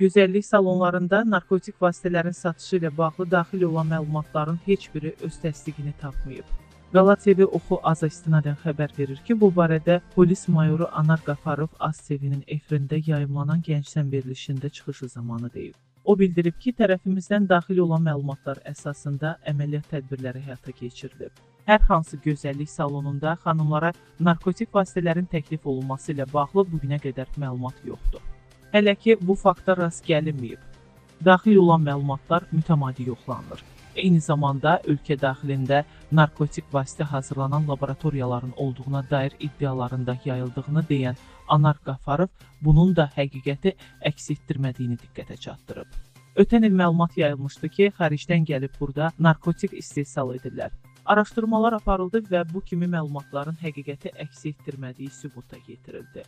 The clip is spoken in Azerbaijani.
Gözəllik salonlarında narkotik vasitələrin satışı ilə bağlı daxil olan məlumatların heç biri öz təsdiqini tapmayıb. Qala TV oxu aza istinadən xəbər verir ki, bu barədə polis mayoru Anar Qafarov Az TV-nin efirində yayımlanan Gəncsən verilişində çıxışı zamanı deyib. O bildirib ki, tərəfimizdən daxil olan məlumatlar əsasında əməliyyat tədbirləri həyata keçirilib. Hər hansı gözəllik salonunda xanımlara narkotik vasitələrin təklif olunması ilə bağlı bu günə qədər məlumat yoxdur. Hələ ki bu fakta rast gəlinməyib. Daxil olan məlumatlar mütəmadi yoxlanılır. Eyni zamanda ölkə daxilində narkotik vasitə hazırlanan laboratoriyaların olduğuna dair iddiaların da yayıldığını deyən Anar Qafarov bunun da həqiqəti əks etdirmədiyini diqqətə çatdırıb. Ötən il məlumat yayılmışdı ki, xaricdən gəlib burada narkotik istehsal edirlər. Araşdırmalar aparıldı və bu kimi məlumatların həqiqəti əks etdirmədiyi sübuta yetirildi.